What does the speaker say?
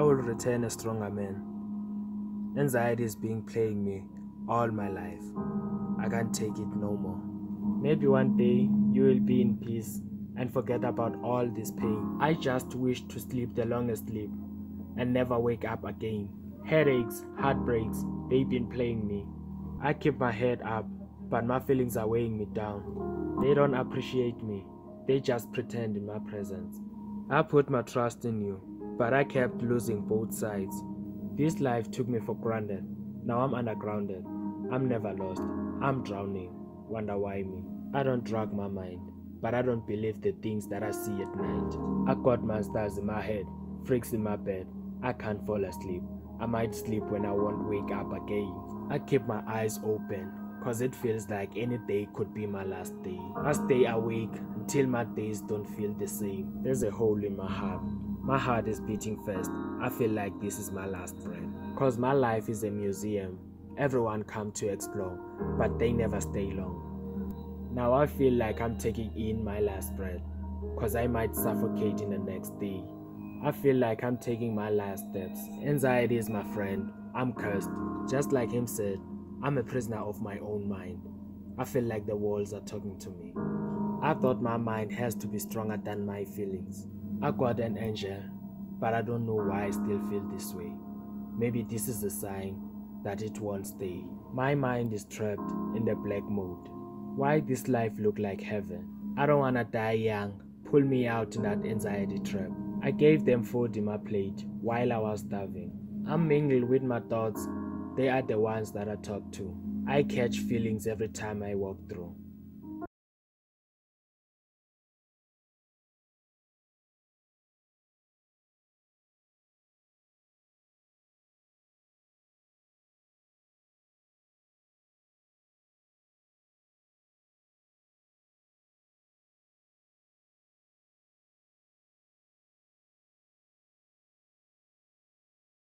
I will return a stronger man. Anxiety is being playing me all my life. I can't take it no more. Maybe one day you will be in peace and forget about all this pain. I just wish to sleep the longest sleep and never wake up again. Headaches, heartbreaks, they've been playing me. I keep my head up, but my feelings are weighing me down. They don't appreciate me, they just pretend in my presence. I put my trust in you, but I kept losing both sides. This life took me for granted. Now I'm undergrounded. I'm never lost. I'm drowning. Wonder why me? I don't drag my mind, but I don't believe the things that I see at night. I got monsters in my head, freaks in my bed. I can't fall asleep. I might sleep when I won't wake up again. I keep my eyes open, cause it feels like any day could be my last day. I stay awake until my days don't feel the same. There's a hole in my heart. My heart is beating fast. I feel like this is my last breath. Cause my life is a museum. Everyone come to explore, but they never stay long. Now I feel like I'm taking in my last breath, cause I might suffocate in the next day. I feel like I'm taking my last steps. Anxiety is my friend. I'm cursed. Just like him said, I'm a prisoner of my own mind. I feel like the walls are talking to me. I thought my mind has to be stronger than my feelings. I got an angel, but I don't know why I still feel this way. Maybe this is a sign that it won't stay. My mind is trapped in the black mode. Why this life look like heaven? I don't wanna die young. Pull me out in that anxiety trap. I gave them food in my plate while I was starving. I'm mingled with my thoughts. They are the ones that I talk to. I catch feelings every time I walk through.